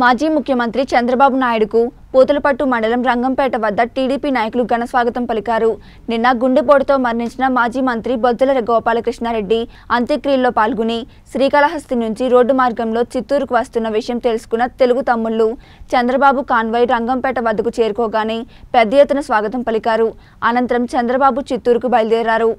మాజీ ముఖ్యమంత్రి చంద్రబాబు నాయుడుకు పూతలపట్టు మండలం రంగంపేట వద్ద టీడీపీ నాయకులు ఘన స్వాగతం పలికారు. నిన్న గుండెపోటుతో మరణించిన మాజీ మంత్రి బొద్దుల గోపాలకృష్ణారెడ్డి అంత్యక్రియల్లో పాల్గొని శ్రీకాళహస్తి నుంచి రోడ్డు మార్గంలో చిత్తూరుకు వస్తున్న విషయం తెలుసుకున్న తెలుగు తమ్ముళ్ళు చంద్రబాబు కాన్వాయ్ రంగంపేట వద్దకు చేరుకోగానే పెద్ద ఎత్తున స్వాగతం పలికారు. అనంతరం చంద్రబాబు చిత్తూరుకు బయలుదేరారు.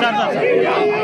站住